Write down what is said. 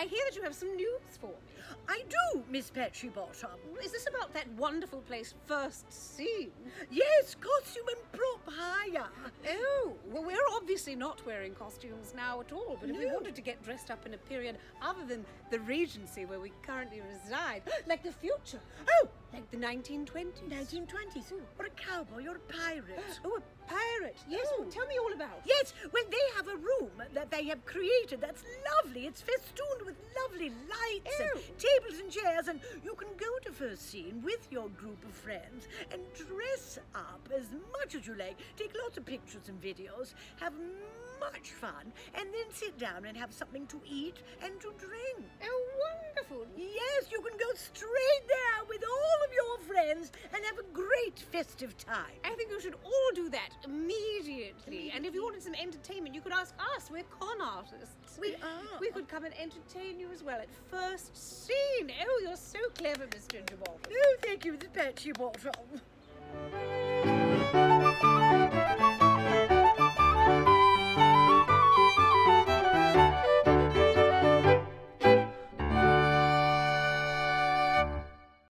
I hear that you have some news for me. I do, Miss Petrie Bottom. Is this about that wonderful place, First Scene? Yes, costume and prop hire. Oh, well, we're obviously not wearing costumes now at all, but if we wanted to get dressed up in a period other than the Regency where we currently reside, like the future, Oh, like the 1920s. 1920s. Or a cowboy or a pirate. Oh, a pirate. Yes, Oh. well, tell me all about. Yes, well, they have a room that they have created that's lovely. It's festooned with lovely lights Ew. and tables and chairs, and you can go to first scene with your group of friends and dress up as much as you like. Take lots of pictures and videos, have much fun, and then sit down and have something to eat and to drink. Oh, wonderful. Yes, you can go straight there with all of your friends and have a great festive time. I think you should all do that immediately. And if you wanted some entertainment, you could ask us. We're con artists. We are. We could come and entertain you as well at first scene. Oh, you're so clever, Miss Gingerbottom. Oh, thank you, the Patchy Bottom.